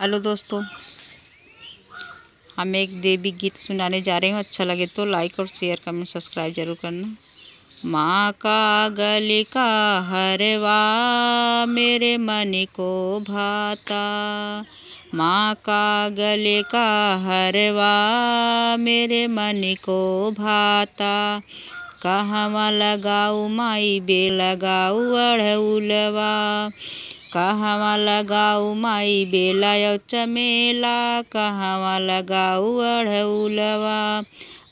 Hello दोस्तों, हम एक देवी गीत सुनाने जा रहे हैं। अच्छा लगे तो लाइक और शेयर कमेंट सब्सक्राइब ज़रूर करना। माँ का गले का हरवा मेरे मन को भाता। माँ का गले का हरवा मेरे मन को भाता। कहवा लगाऊ माई, बे लगाऊ अड़उलवा कहवा लगाऊ माई बेला चमेला कहवा लगाऊ अड़उलवा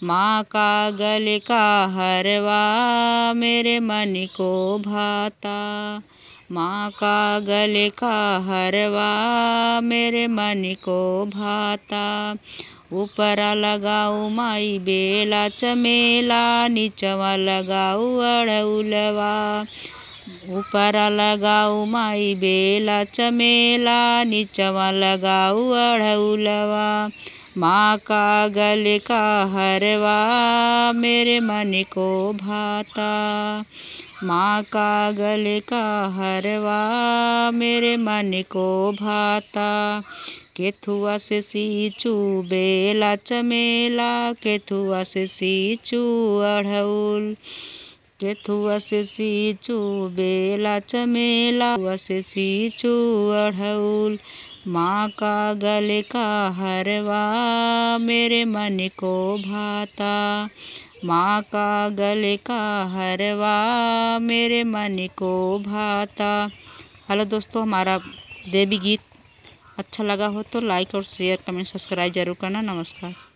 माँ का गले का हरवा मेरे मन को भाता। माँ का गले का हरवा मेरे मन को भाता। ऊपर लगाऊ माई बेला चमेला नीचवा लगाऊ अड़उलवा ऊपर लगाऊ माई बेला चमेला, नीचवा लगाऊ अड़उलवा माँ का गल का हरवा मेरे मन को भाता। माँ का गल का हरवा मेरे मन को भाता। केथुआ से सींचू बेला चमेला केथुआ से सींचू अड़हुल केथुआ से सींचू बेला चमेला से सींचू अड़हुल माँ का गले का हरवा, मेरे मन को भाता। माँ का गले का हरवा, मेरे मन को भाता। हेलो दोस्तों, हमारा देवी गीत अच्छा लगा हो तो लाइक और शेयर, कमेंट, सब्सक्राइब ज़रूर करना, नमस्कार।